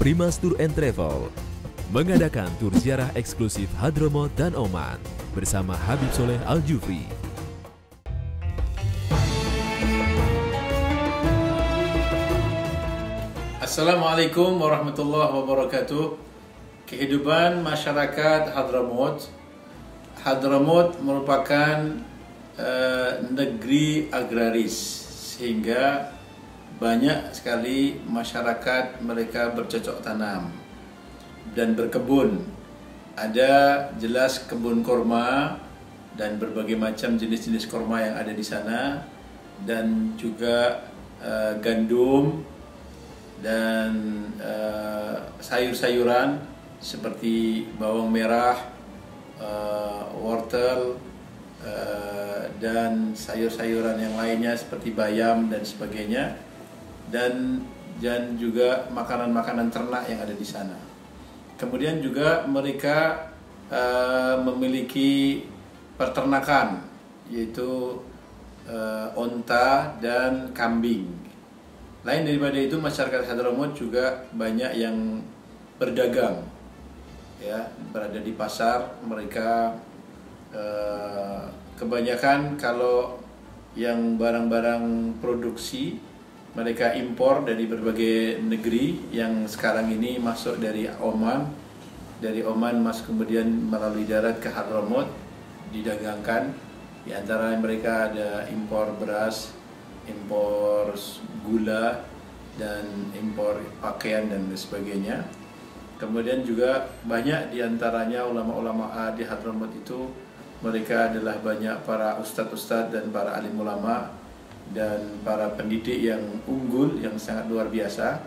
Primas Tour and Travel mengadakan tur ziarah eksklusif Hadramut dan Oman bersama Habib Soleh Al-Jufri. Assalamualaikum warahmatullahi wabarakatuh. Kehidupan masyarakat Hadramut. Hadramut merupakan uh, negeri agraris sehingga banyak sekali masyarakat mereka bercocok tanam dan berkebun. Ada jelas kebun korma dan berbagai macam jenis-jenis korma yang ada di sana dan juga uh, gandum dan uh, sayur-sayuran seperti bawang merah, uh, wortel uh, dan sayur-sayuran yang lainnya seperti bayam dan sebagainya dan dan juga makanan-makanan ternak yang ada di sana. Kemudian juga mereka uh, memiliki peternakan yaitu uh, onta dan kambing lain daripada itu masyarakat Hadramut juga banyak yang berdagang ya berada di pasar mereka eh, kebanyakan kalau yang barang-barang produksi mereka impor dari berbagai negeri yang sekarang ini masuk dari Oman. Dari Oman mas kemudian melalui darat ke Hadramut didagangkan. Di antara mereka ada impor beras impor gula dan impor pakaian dan sebagainya. Kemudian juga banyak di antaranya ulama-ulama di Hadramut itu mereka adalah banyak para ustadz-ustadz dan para alim ulama dan para pendidik yang unggul yang sangat luar biasa.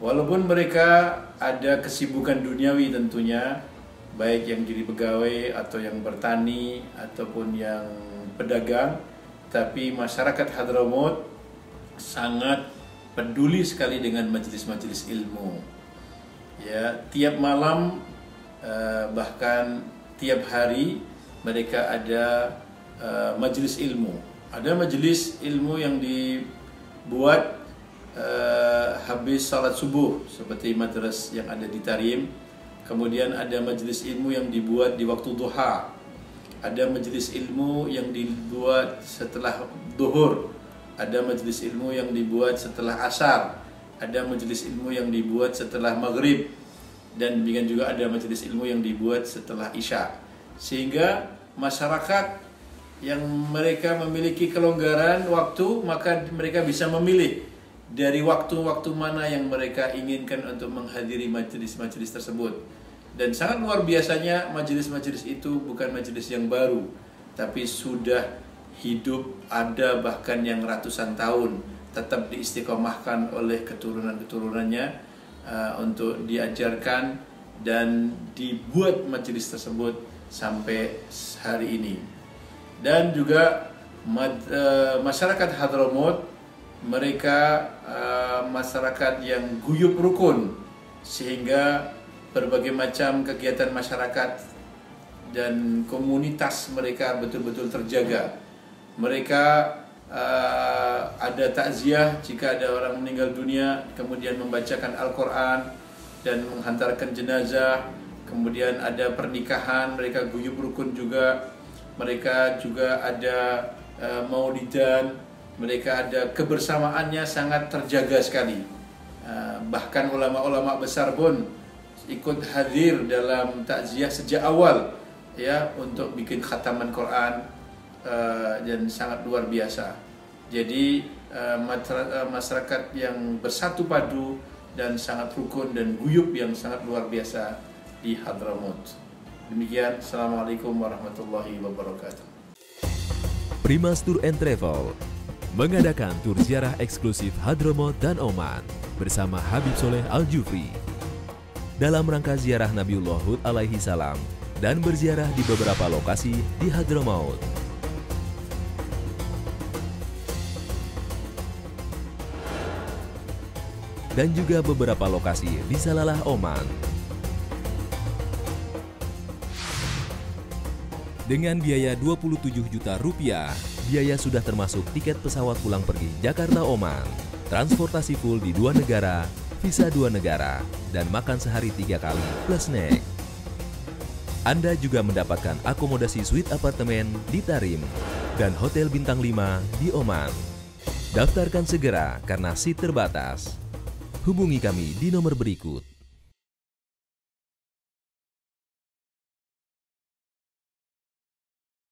Walaupun mereka ada kesibukan duniawi tentunya, baik yang jadi pegawai atau yang bertani ataupun yang pedagang, tapi masyarakat Hadramut sangat peduli sekali dengan majelis-majelis ilmu. Ya, tiap malam eh, bahkan tiap hari mereka ada eh, majelis ilmu. Ada majelis ilmu yang dibuat eh, habis salat subuh seperti madras yang ada di Tarim. Kemudian ada majelis ilmu yang dibuat di waktu duha ada majlis ilmu yang dibuat setelah duhur, ada majlis ilmu yang dibuat setelah asar, ada majlis ilmu yang dibuat setelah maghrib, dan demikian juga ada majlis ilmu yang dibuat setelah isya. Sehingga masyarakat yang mereka memiliki kelonggaran waktu, maka mereka bisa memilih dari waktu-waktu mana yang mereka inginkan untuk menghadiri majlis-majlis tersebut. Dan sangat luar biasanya majelis-majelis itu bukan majelis yang baru, tapi sudah hidup ada bahkan yang ratusan tahun tetap diistiqomahkan oleh keturunan-keturunannya uh, untuk diajarkan dan dibuat majelis tersebut sampai hari ini. Dan juga uh, masyarakat Hadramut mereka uh, masyarakat yang guyup rukun sehingga berbagai macam kegiatan masyarakat dan komunitas mereka betul-betul terjaga. Mereka uh, ada takziah jika ada orang meninggal dunia, kemudian membacakan Al-Quran dan menghantarkan jenazah. Kemudian ada pernikahan, mereka guyup rukun juga. Mereka juga ada uh, maulidan, mereka ada kebersamaannya sangat terjaga sekali. Uh, bahkan ulama-ulama besar pun ikut hadir dalam takziah sejak awal ya untuk bikin khataman Quran uh, dan sangat luar biasa. Jadi uh, masyarakat yang bersatu padu dan sangat rukun dan guyup yang sangat luar biasa di Hadramut. Demikian, Assalamualaikum warahmatullahi wabarakatuh. Primas Tour and Travel mengadakan tur ziarah eksklusif Hadramut dan Oman bersama Habib Soleh Al-Jufri dalam rangka ziarah Nabiullah Hud alaihi salam dan berziarah di beberapa lokasi di Hadramaut. Dan juga beberapa lokasi di Salalah Oman. Dengan biaya 27 juta rupiah, biaya sudah termasuk tiket pesawat pulang pergi Jakarta Oman, transportasi full di dua negara, visa dua negara, dan makan sehari tiga kali plus snack. Anda juga mendapatkan akomodasi suite apartemen di Tarim dan hotel bintang 5 di Oman. Daftarkan segera karena seat terbatas. Hubungi kami di nomor berikut